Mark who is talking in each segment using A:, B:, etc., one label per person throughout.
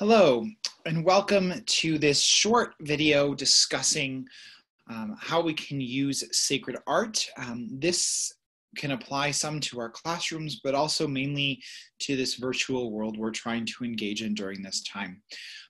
A: Hello, and welcome to this short video discussing um, how we can use sacred art. Um, this can apply some to our classrooms, but also mainly to this virtual world we're trying to engage in during this time.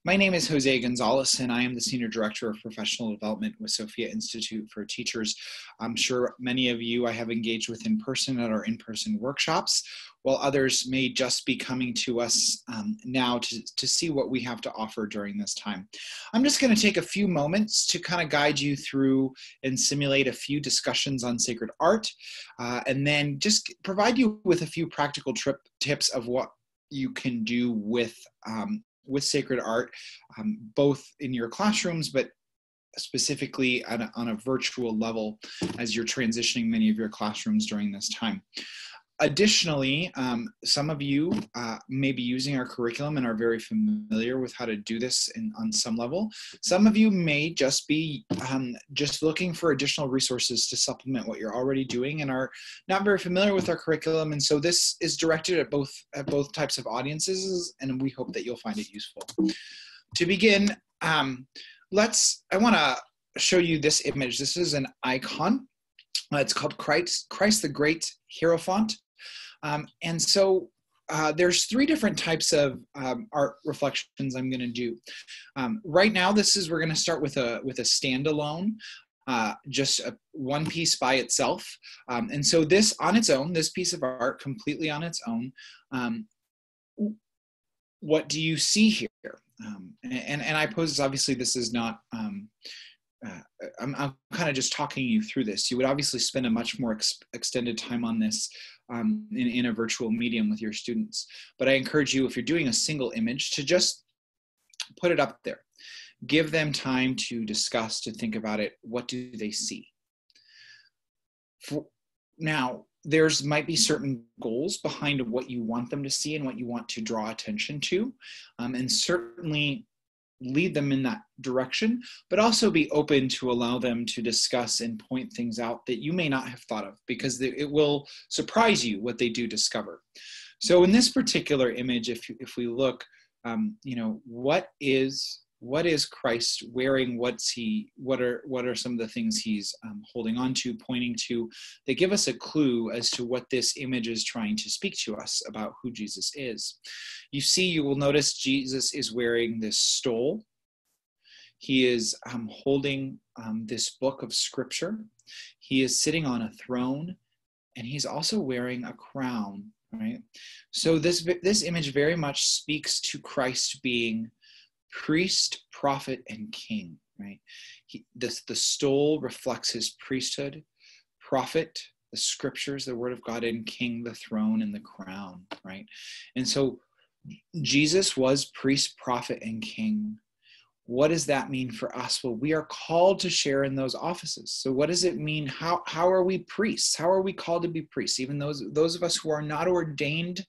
A: My name is Jose Gonzalez, and I am the Senior Director of Professional Development with Sophia Institute for Teachers. I'm sure many of you I have engaged with in person at our in-person workshops, while others may just be coming to us um, now to, to see what we have to offer during this time. I'm just going to take a few moments to kind of guide you through and simulate a few discussions on sacred art, uh, and then just provide you with a few practical trip tips of what you can do with um, with sacred art, um, both in your classrooms, but specifically on a, on a virtual level as you're transitioning many of your classrooms during this time. Additionally, um, some of you uh, may be using our curriculum and are very familiar with how to do this in, on some level. Some of you may just be um, just looking for additional resources to supplement what you're already doing and are not very familiar with our curriculum. And so this is directed at both at both types of audiences, and we hope that you'll find it useful. To begin, um, let's. I want to show you this image. This is an icon. Uh, it's called Christ, Christ the Great Hierophant. Um, and so uh, there's three different types of um, art reflections I'm going to do. Um, right now, this is we're going to start with a with a standalone, uh, just a, one piece by itself. Um, and so this on its own, this piece of art completely on its own. Um, what do you see here? Um, and and I pose obviously this is not uh, I'm, I'm kind of just talking you through this. You would obviously spend a much more ex- extended time on this um, in, in a virtual medium with your students. But I encourage you, if you're doing a single image, to just put it up there. Give them time to discuss, to think about it. What do they see? For, now, there's might be certain goals behind what you want them to see and what you want to draw attention to. Um, and certainly lead them in that direction, but also be open to allow them to discuss and point things out that you may not have thought of because it will surprise you what they do discover. So in this particular image, if, if we look, um, you know, what is what is Christ wearing? What's he? What are what are some of the things he's um, holding on to, pointing to? They give us a clue as to what this image is trying to speak to us about who Jesus is. You see, you will notice Jesus is wearing this stole. He is um, holding um, this book of scripture. He is sitting on a throne, and he's also wearing a crown. Right. So this this image very much speaks to Christ being priest, prophet, and king, right? He, this, the stole reflects his priesthood, prophet, the scriptures, the word of God, and king, the throne and the crown, right? And so Jesus was priest, prophet, and king. What does that mean for us? Well, we are called to share in those offices. So, what does it mean? How, how are we priests? How are we called to be priests? Even those, those of us who are not ordained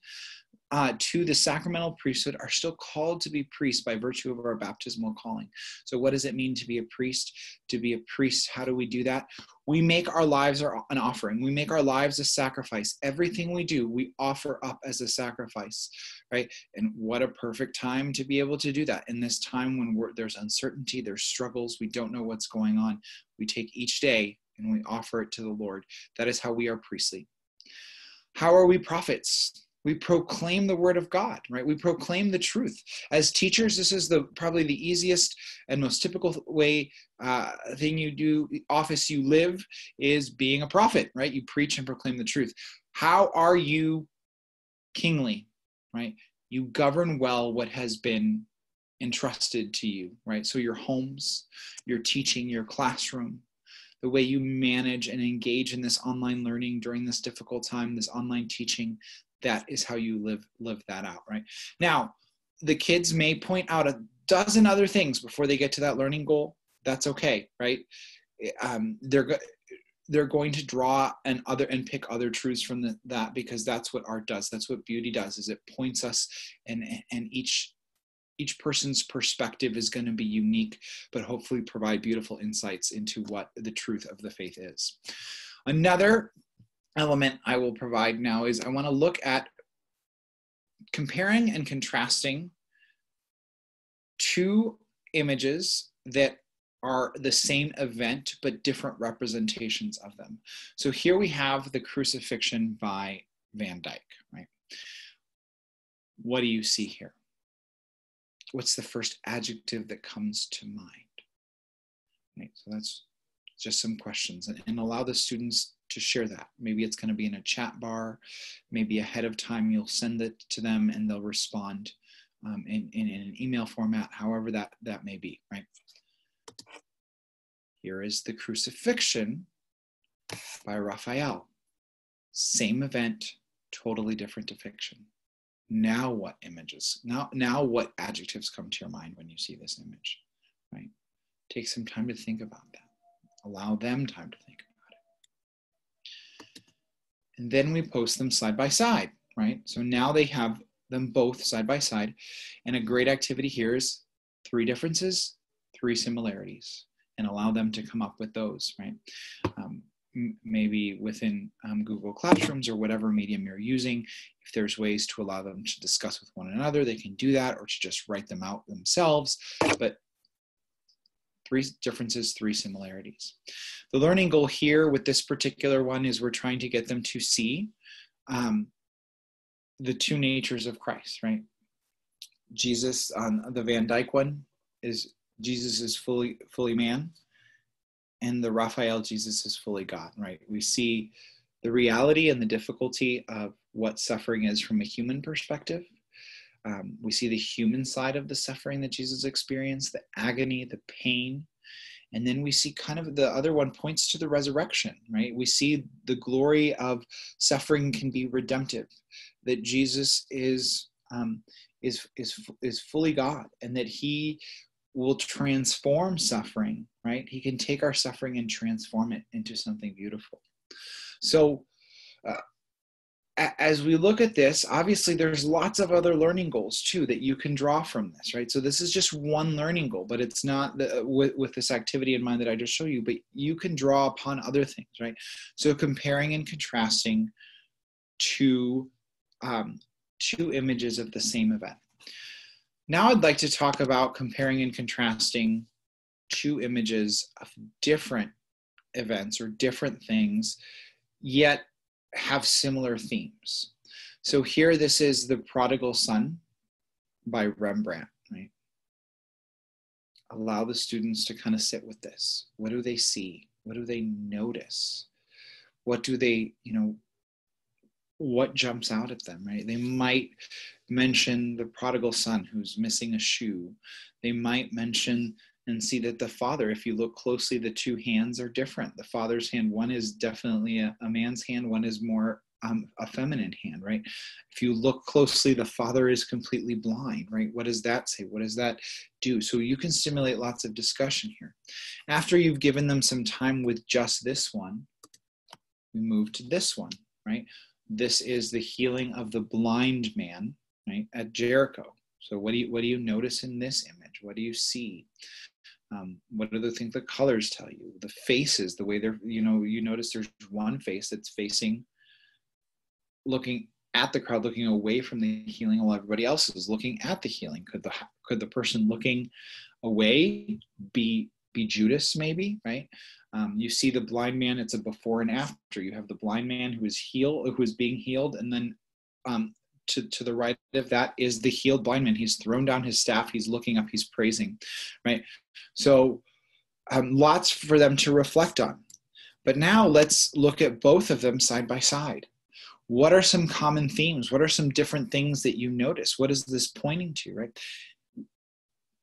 A: uh, to the sacramental priesthood are still called to be priests by virtue of our baptismal calling. So, what does it mean to be a priest? To be a priest, how do we do that? We make our lives an offering. We make our lives a sacrifice. Everything we do, we offer up as a sacrifice, right? And what a perfect time to be able to do that in this time when there's uncertainty, there's struggles, we don't know what's going on. We take each day and we offer it to the Lord. That is how we are priestly. How are we prophets? We proclaim the word of god right? We proclaim the truth. As teachers this is the probably the easiest and most typical way uh, thing you do office you live is being a prophet right? You preach and proclaim the truth. How are you kingly right? You govern well what has been entrusted to you right? So your homes your teaching your classroom the way you manage and engage in this online learning during this difficult time this online teaching that is how you live live that out right? Now the kids may point out a dozen other things before they get to that learning goal. That's okay right? Um, they're they're going to draw and other and pick other truths from the, that because that's what art does. That's what beauty does is it points us and and each each person's perspective is going to be unique but hopefully provide beautiful insights into what the truth of the faith is. Another element I will provide now is I want to look at comparing and contrasting two images that are the same event but different representations of them. So here we have the crucifixion by Van Dyck, right? What do you see here? What's the first adjective that comes to mind? Right, so that's just some questions and, and allow the students to share that. Maybe it's going to be in a chat bar, maybe ahead of time you'll send it to them and they'll respond um, in, in, in an email format, however that, that may be, right? Here is the crucifixion by Raphael. Same event, totally different depiction. Now what images? Now, now what adjectives come to your mind when you see this image, right? Take some time to think about that. Allow them time to think about it. And then we post them side by side, right? So now they have them both side by side. And a great activity here is three differences, three similarities, and allow them to come up with those, right? Um, maybe within um, Google Classrooms or whatever medium you're using, if there's ways to allow them to discuss with one another, they can do that or to just write them out themselves. But three differences, three similarities. The learning goal here with this particular one is we're trying to get them to see um, the two natures of Christ, right? Jesus on the Van Dyck one is Jesus is fully fully man, and the Raphael Jesus is fully God, right? We see the reality and the difficulty of what suffering is from a human perspective. Um, we see the human side of the suffering that Jesus experienced, the agony, the pain. And then we see kind of the other one points to the resurrection, right? We see the glory of suffering can be redemptive, that Jesus is um, is is is fully God, and that He will transform suffering. Right? He can take our suffering and transform it into something beautiful. So. Uh, as we look at this, obviously there's lots of other learning goals too that you can draw from this, right? So this is just one learning goal, but it's not the, with, with this activity in mind that I just show you, but you can draw upon other things, right? So comparing and contrasting two um, two images of the same event. Now I'd like to talk about comparing and contrasting two images of different events or different things, yet have similar themes. So here this is The Prodigal Son by Rembrandt, right? Allow the students to kind of sit with this. What do they see? What do they notice? What do they, you know, what jumps out at them, right? They might mention the prodigal son who's missing a shoe. They might mention and see that the father, if you look closely, the two hands are different. The father's hand, one is definitely a, a man's hand, one is more um, a feminine hand, right? If you look closely, the father is completely blind, right? What does that say? What does that do? So you can stimulate lots of discussion here. After you've given them some time with just this one, we move to this one, right? this is the healing of the blind man right at jericho so what do you what do you notice in this image what do you see? Um, what are the things the colors tell you? The faces the way they're you know you notice there's one face that's facing looking at the crowd looking away from the healing while everybody else is looking at the healing. Could the could the person looking away be be judas maybe right? Um, you see the blind man, it's a before and after. You have the blind man who is healed, who is being healed, and then um, to, to the right of that is the healed blind man. He's thrown down his staff, he's looking up, he's praising, right? So um, lots for them to reflect on. But now let's look at both of them side by side. What are some common themes? What are some different things that you notice? What is this pointing to, right?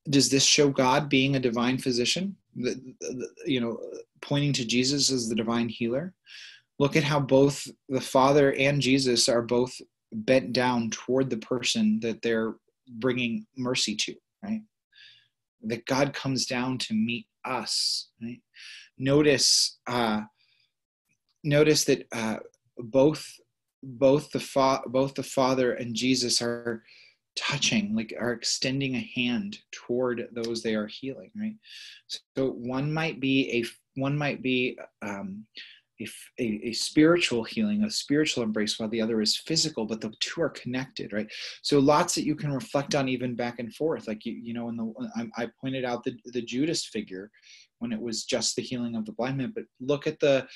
A: Does this show God being a divine physician? The, the, you know, pointing to Jesus as the divine healer. Look at how both the Father and Jesus are both bent down toward the person that they're bringing mercy to, right? That God comes down to meet us, right? Notice, uh, notice that uh, both both the fa- both the Father and Jesus are touching, like are extending a hand toward those they are healing, right? So one might be a one might be um, a, a, spiritual healing, a spiritual embrace, while the other is physical, but the two are connected, right? So lots that you can reflect on even back and forth. Like you, you know, in the I, I pointed out the the Judas figure when it was just the healing of the blind man, but look at the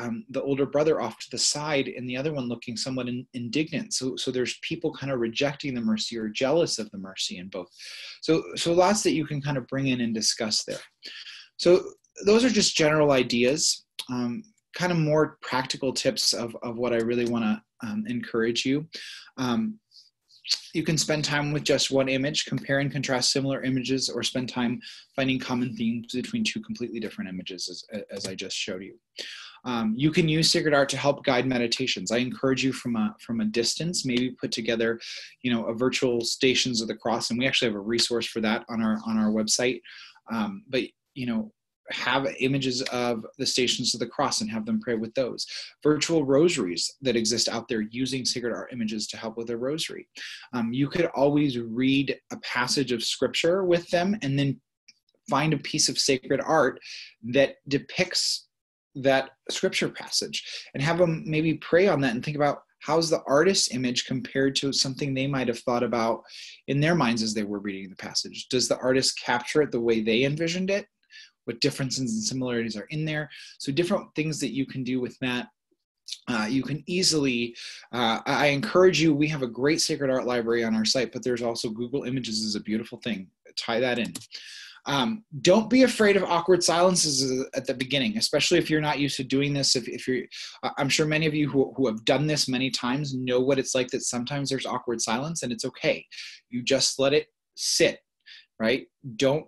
A: um, the older brother off to the side, and the other one looking somewhat in, indignant. So so there's people kind of rejecting the mercy or jealous of the mercy in both. So so lots that you can kind of bring in and discuss there. So those are just general ideas. Um, kind of more practical tips of, of what I really want to um, encourage you. Um, you can spend time with just one image, compare and contrast similar images, or spend time finding common themes between two completely different images, as, as I just showed you. Um, you can use sacred art to help guide meditations. I encourage you from a from a distance, maybe put together, you know, a virtual stations of the cross, and we actually have a resource for that on our on our website. Um, but you know, have images of the stations of the cross and have them pray with those. Virtual rosaries that exist out there using sacred art images to help with a rosary. Um, you could always read a passage of scripture with them and then find a piece of sacred art that depicts that scripture passage and have them maybe pray on that and think about how's the artist's image compared to something they might have thought about in their minds as they were reading the passage does the artist capture it the way they envisioned it what differences and similarities are in there. So different things that you can do with that. Uh, you can easily, uh, I encourage you, we have a great sacred art library on our site, but there's also Google Images is a beautiful thing. Tie that in. Um, don't be afraid of awkward silences at the beginning, especially if you're not used to doing this. If, if you're, I'm sure many of you who, who have done this many times know what it's like that sometimes there's awkward silence and it's okay. You just let it sit, right? Don't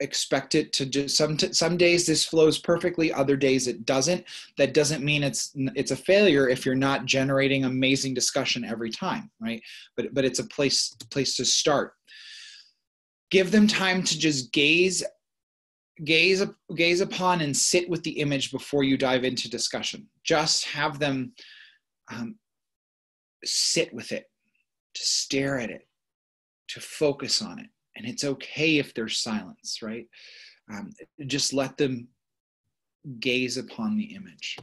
A: expect it to just some some days this flows perfectly other days it doesn't. That doesn't mean it's it's a failure if you're not generating amazing discussion every time right? But but it's a place place to start. Give them time to just gaze gaze gaze upon and sit with the image before you dive into discussion. Just have them um, sit with it. To stare at it. To focus on it and it's okay if there's silence right? Um, just let them gaze upon the image.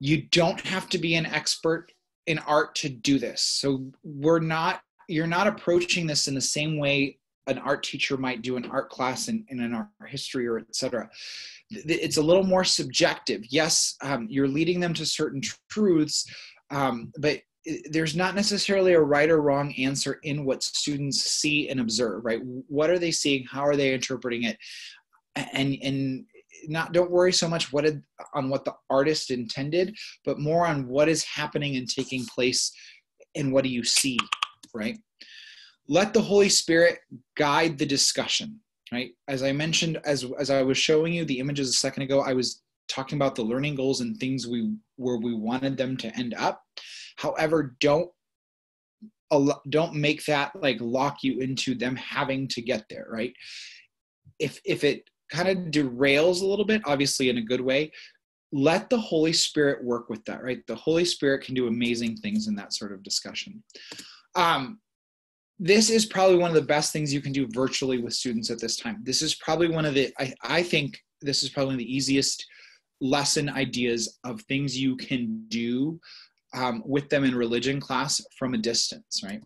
A: You don't have to be an expert in art to do this. So we're not you're not approaching this in the same way an art teacher might do an art class in, in an art history or etc it's a little more subjective. Yes um, you're leading them to certain truths um, but there's not necessarily a right or wrong answer in what students see and observe right? What are they seeing? How are they interpreting it? And and not don't worry so much what it, on what the artist intended but more on what is happening and taking place and what do you see right? Let the holy spirit guide the discussion right? As i mentioned as as i was showing you the images a second ago i was talking about the learning goals and things we where we wanted them to end up However, don't don't make that like lock you into them having to get there, right? If if it kind of derails a little bit, obviously in a good way, let the Holy Spirit work with that, right? The Holy Spirit can do amazing things in that sort of discussion. Um, this is probably one of the best things you can do virtually with students at this time. This is probably one of the, I, I think this is probably the easiest lesson ideas of things you can do um, with them in religion class from a distance, right?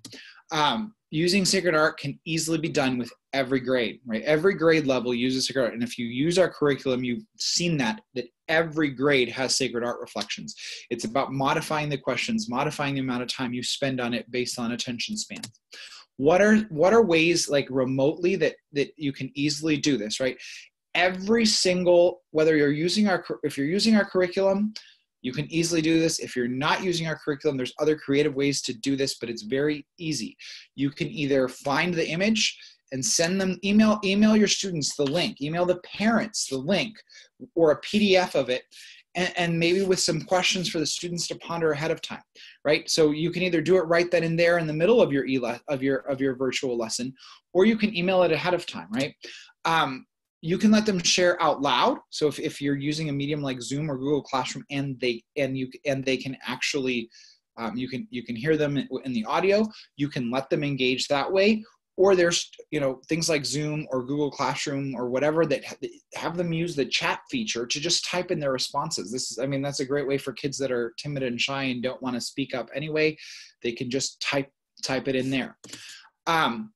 A: Um, using sacred art can easily be done with every grade, right? Every grade level uses sacred art. And if you use our curriculum, you've seen that, that every grade has sacred art reflections. It's about modifying the questions, modifying the amount of time you spend on it based on attention spans. What are, what are ways like remotely that, that you can easily do this, right? Every single, whether you're using our, if you're using our curriculum, you can easily do this. If you're not using our curriculum, there's other creative ways to do this, but it's very easy. You can either find the image and send them email email your students the link, email the parents the link or a PDF of it and, and, maybe with some questions for the students to ponder ahead of time, right? So you can either do it right then and there in the middle of your e of your of your virtual lesson, or you can email it ahead of time, right? Um, you can let them share out loud. So if, if you're using a medium like zoom or google classroom and they and you and they can actually um, you can you can hear them in the audio you can let them engage that way. Or there's you know things like zoom or google classroom or whatever that have them use the chat feature to just type in their responses. This is i mean that's a great way for kids that are timid and shy and don't want to speak up anyway. They can just type type it in there. Um,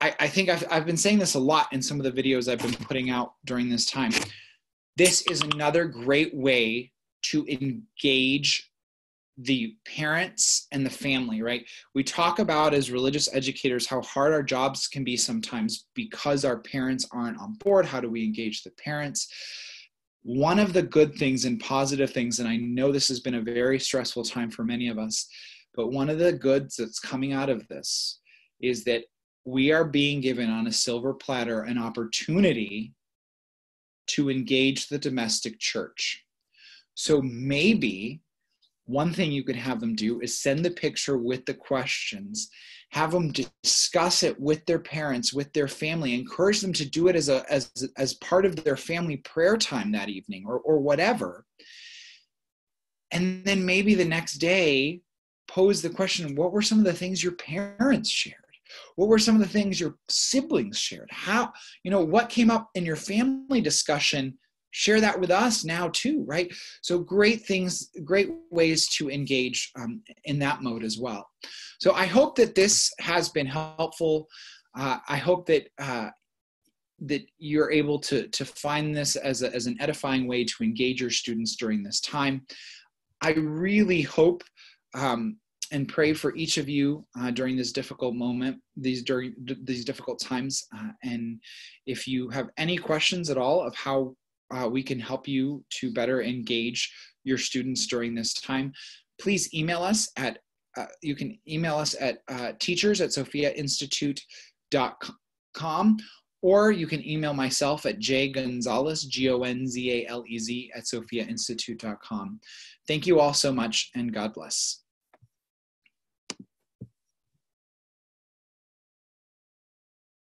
A: I, I think I've, I've been saying this a lot in some of the videos I've been putting out during this time. This is another great way to engage the parents and the family, right? We talk about as religious educators how hard our jobs can be sometimes because our parents aren't on board. How do we engage the parents? One of the good things and positive things, and I know this has been a very stressful time for many of us, but one of the goods that's coming out of this is that we are being given on a silver platter an opportunity to engage the domestic church. So maybe one thing you could have them do is send the picture with the questions have them discuss it with their parents with their family encourage them to do it as a as as part of their family prayer time that evening or or whatever and then maybe the next day pose the question what were some of the things your parents shared what were some of the things your siblings shared? How you know what came up in your family discussion? Share that with us now too right? So great things great ways to engage um, in that mode as well. So i hope that this has been helpful. Uh, i hope that uh, that you're able to to find this as, a, as an edifying way to engage your students during this time. I really hope um, and pray for each of you uh, during this difficult moment, these during these difficult times. Uh, and if you have any questions at all of how uh, we can help you to better engage your students during this time, please email us at, uh, you can email us at uh, teachers at sophiainstitute.com or you can email myself at jgonzalez, G-O-N-Z-A-L-E-Z at sophiainstitute.com. Thank you all so much and God bless.